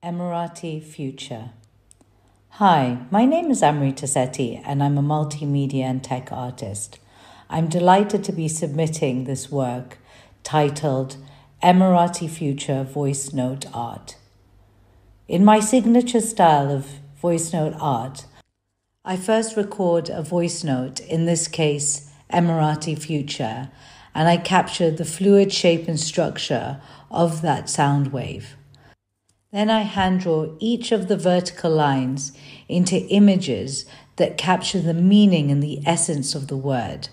Emirati Future. Hi, my name is Amrita Sethi, and I'm a multimedia and tech artist. I'm delighted to be submitting this work titled Emirati Future Voice Note Art. In my signature style of voice note art, I first record a voice note, in this case, Emirati Future, and I capture the fluid shape and structure of that sound wave. Then I hand draw each of the vertical lines into images that capture the meaning and the essence of the word.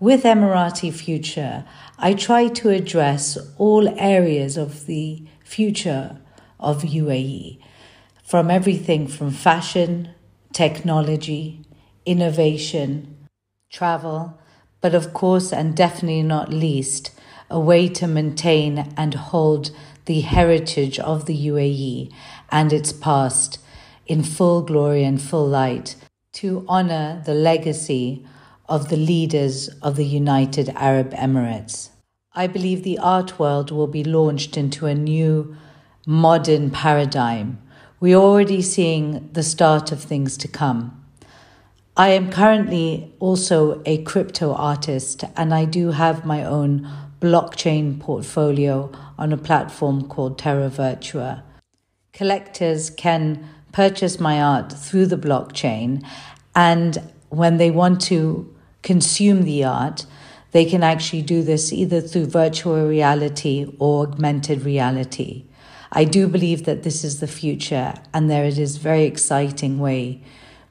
With Emirati Future, I try to address all areas of the future of UAE, from everything from fashion, technology, innovation, travel, but of course, and definitely not least, a way to maintain and hold the heritage of the UAE and its past in full glory and full light to honor the legacy of the leaders of the United Arab Emirates. I believe the art world will be launched into a new modern paradigm. We're already seeing the start of things to come. I am currently also a crypto artist and I do have my own blockchain portfolio on a platform called Terra Virtua. Collectors can purchase my art through the blockchain, and when they want to consume the art, they can actually do this either through virtual reality or augmented reality. I do believe that this is the future, and there it is very exciting way.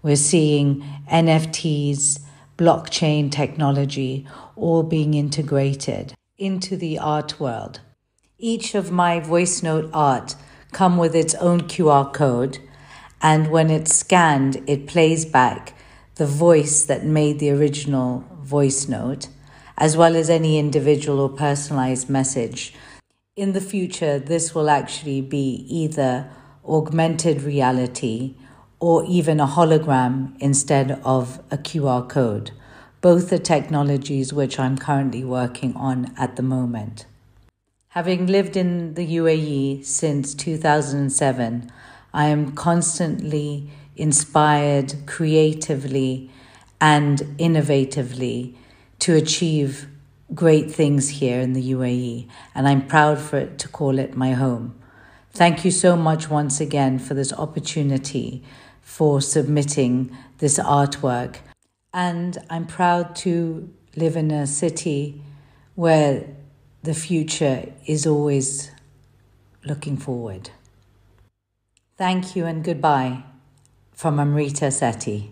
We're seeing NFTs, blockchain technology all being integrated into the art world. Each of my voice note art come with its own QR code, and when it's scanned, it plays back the voice that made the original voice note, as well as any individual or personalized message. In the future, this will actually be either augmented reality or even a hologram instead of a QR code. Both the technologies which I'm currently working on at the moment. Having lived in the UAE since 2007, I am constantly inspired creatively and innovatively to achieve great things here in the UAE, and I'm proud for it to call it my home. Thank you so much once again for this opportunity for submitting this artwork and I'm proud to live in a city where the future is always looking forward. Thank you and goodbye from Amrita Sethi.